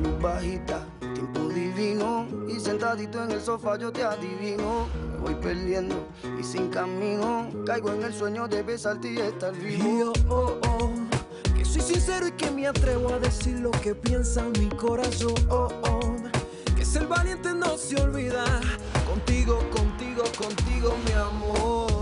luz bajita, tiempo divino. Y sentadito en el sofá yo te adivino. Me voy perdiendo y sin camino. Caigo en el sueño de besarte y estar vivo. Y yo, oh, oh, que soy sincero y que me atrevo a decir lo que piensa mi corazón. Oh, oh, que es el valiente no se olvida. Contigo, contigo, contigo, mi amor.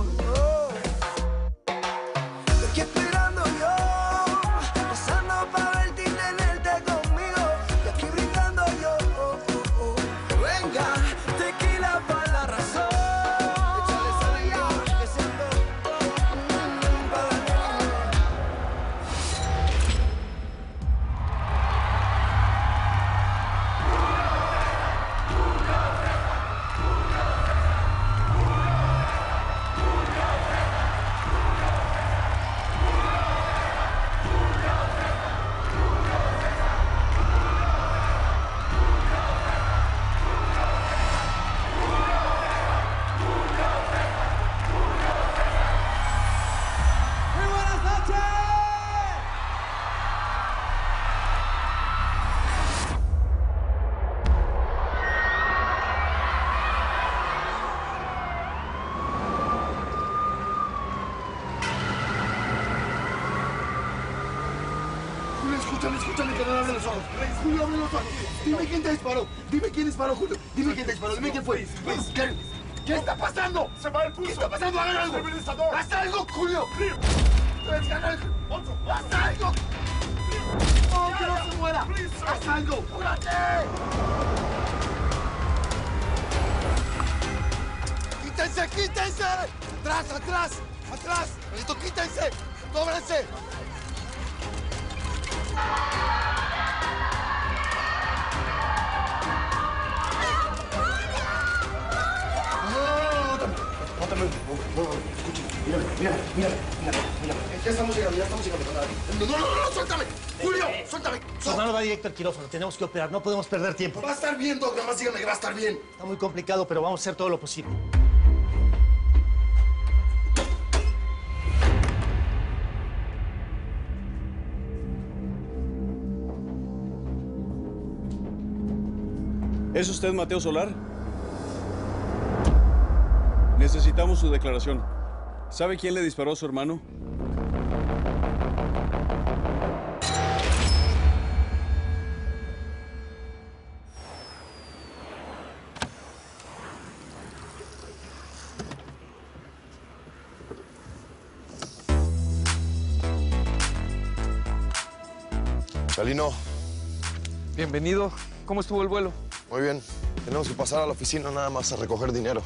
Escúchame, escúchame que no abre los ojos. Julio, abre los ojos. Dime quién te disparó. Dime quién disparó, Julio. Dime quién te disparó. Dime quién fue. ¿Qué, qué está pasando? Se va el pulso. ¿Qué está pasando? Hagan algo. ¡Haz algo, Julio! ¡Haz algo! ¡Haz algo! ¡No, que no se muera! ¡Haz algo! ¡Apúrate! ¡Quítense, quítense! ¡Atrás, atrás! ¡Atrás! ¡Necesito, quítense! ¡Cóbrense! Mira, mira, mira, mira, mira. Ya estamos llegando, ya estamos llegando. No, no, no, no, suéltame. Julio, suéltame. Su hermano va directo al quirófano. Tenemos que operar. No podemos perder tiempo. Va a estar bien, Doc. Nada más dígame que va a estar bien. Está muy complicado, pero vamos a hacer todo lo posible. ¿Es usted Mateo Solar? Necesitamos su declaración. ¿Sabe quién le disparó a su hermano? Chalino, Bienvenido. ¿Cómo estuvo el vuelo? Muy bien. Tenemos que pasar a la oficina nada más a recoger dinero.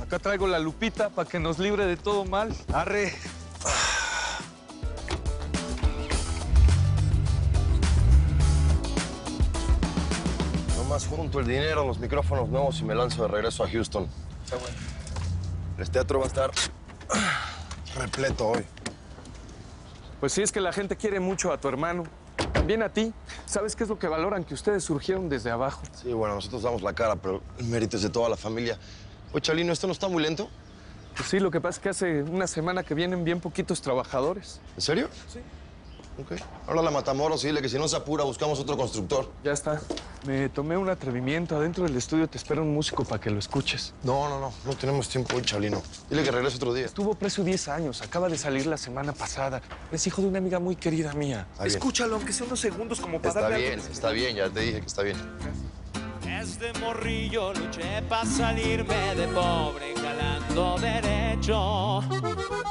Acá traigo la lupita para que nos libre de todo mal. Arre. Nomás junto el dinero, los micrófonos nuevos y me lanzo de regreso a Houston. Está bueno. El teatro va a estar repleto hoy. Pues sí, es que la gente quiere mucho a tu hermano. También a ti. ¿Sabes qué es lo que valoran? Que ustedes surgieron desde abajo. Sí, bueno, nosotros damos la cara, pero el mérito es de toda la familia. Oye, Chalino, ¿esto no está muy lento? Pues sí, lo que pasa es que hace una semana que vienen bien poquitos trabajadores. ¿En serio? Sí. Ok. Habla a Matamoros y dile que si no se apura, buscamos otro constructor. Ya está. Me tomé un atrevimiento. Adentro del estudio te espera un músico para que lo escuches. No, no, no. No tenemos tiempo hoy, Chalino. Dile que regrese otro día. Estuvo preso 10 años. Acaba de salir la semana pasada. Es hijo de una amiga muy querida mía. Está bien. Escúchalo, aunque sea unos segundos como para Está darle bien, algo de- está bien. Ya te dije que está bien. Desde morrillo luché para salirme de pobre jalando derecho.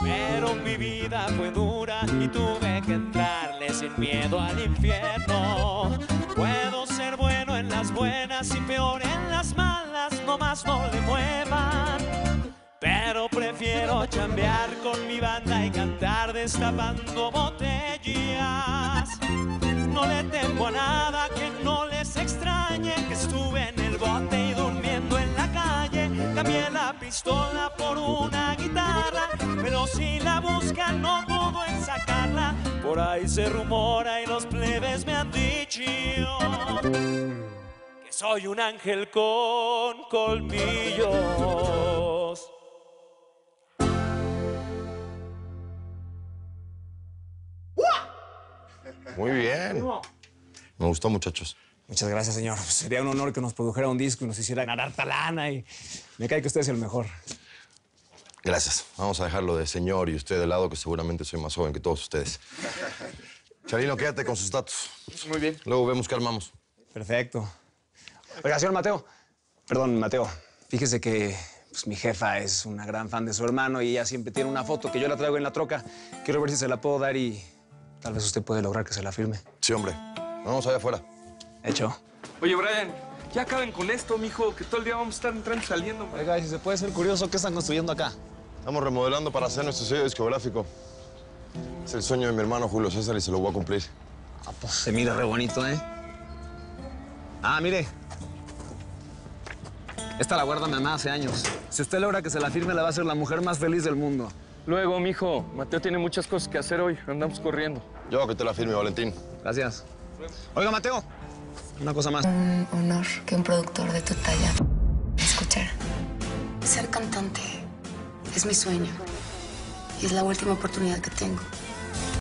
Pero mi vida fue dura y tuve que entrarle sin miedo al infierno. Puedo ser bueno en las buenas y peor en las malas, nomás no le muevan. Pero prefiero chambear con mi banda y cantar destapando botellas. Pero si la buscan no dudo en sacarla. Por ahí se rumora y los plebes me han dicho que soy un ángel con colmillos. Muy bien. Me gustó, muchachos. Muchas gracias, señor. Sería un honor que nos produjera un disco y nos hiciera ganar talana y me cae que usted es el mejor. Gracias. Vamos a dejarlo de señor y usted de lado, que seguramente soy más joven que todos ustedes. Charino, quédate con sus datos. Muy bien. Luego vemos qué armamos. Perfecto. Oiga, señor Mateo. Perdón, Mateo. Fíjese que pues, mi jefa es una gran fan de su hermano y ella siempre tiene una foto que yo la traigo en la troca. Quiero ver si se la puedo dar y tal vez usted puede lograr que se la firme. Sí, hombre. Vamos allá afuera. Hecho. Oye, Brian, ya acaben con esto, mijo, que todo el día vamos a estar entrando y saliendo. Oiga, y si se puede ser curioso, ¿qué están construyendo acá? Estamos remodelando para hacer nuestro sello discográfico. Es el sueño de mi hermano Julio César y se lo voy a cumplir. Ah, pues se mira re bonito, ¿eh? Ah, mire. Esta la guarda mi mamá hace años. Si usted logra que se la firme, la va a ser la mujer más feliz del mundo. Luego, mijo, Mateo tiene muchas cosas que hacer hoy. Andamos corriendo. Yo que te la firme, Valentín. Gracias. Oiga, Mateo. Una cosa más. Un honor que un productor de tu talla me escuchara. Ser cantante es mi sueño y es la última oportunidad que tengo.